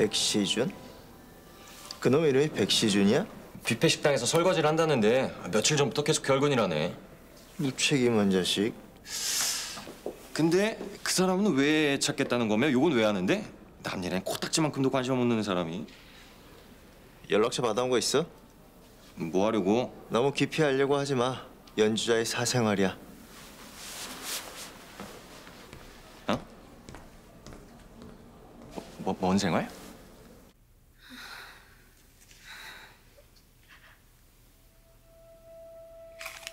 백시준? 그놈 이름이 백시준이야? 뷔페 식당에서 설거지를 한다는데 며칠 전부터 계속 결근이라네. 무책임한 자식. 근데 그 사람은 왜 찾겠다는 거며? 요건 왜 하는데? 남일엔 코딱지만큼도 관심 없는 사람이 연락처 받아온 거 있어? 뭐 하려고? 너무 깊이 하려고 하지 마. 연주자의 사생활이야. 어? 뭐, 뭐, 뭔 생활?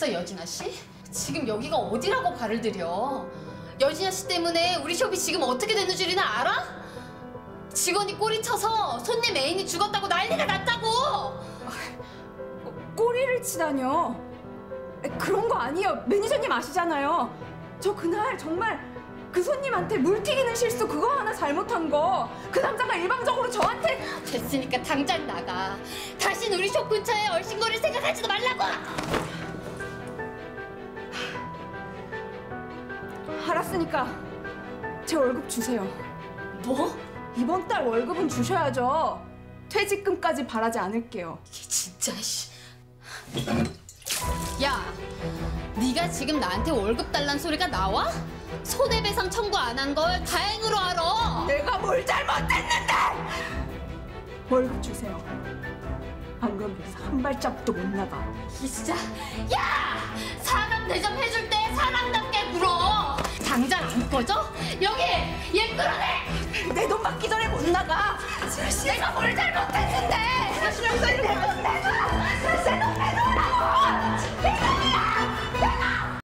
쳤어 여진아 씨? 지금 여기가 어디라고 발을 들여? 여진아 씨 때문에 우리 숍이 지금 어떻게 되는 줄이나 알아? 직원이 꼬리 쳐서 손님 애인이 죽었다고 난리가 났다고! 꼬리를 치다뇨. 그런 거 아니에요. 매니저님 아시잖아요. 저 그날 정말 그 손님한테 물 튀기는 실수 그거 하나 잘못한 거. 그 남자가 일방적으로 저한테 됐으니까 당장 나가. 다신 우리 숍 근처에 얼씬거릴 생각하지도 말라고! 알았으니까 제 월급 주세요. 뭐? 이번 달 월급은 주셔야죠. 퇴직금까지 바라지 않을게요. 이게 진짜 씨. 야, 네가 지금 나한테 월급 달란 소리가 나와? 손해배상 청구 안 한 걸 다행으로 알아. 내가 뭘 잘못했는데! 월급 주세요. 안 그럼 여기서 한 발짝도 못 나가. 이 진짜 야 사람 대접해줄 때 사람답게 굴어 꺼져 여기 얘 끌어내 내 돈 받기 전에 못 나가. 내가 뭘 잘못했는데 내돈 내놔! 내돈 내놔!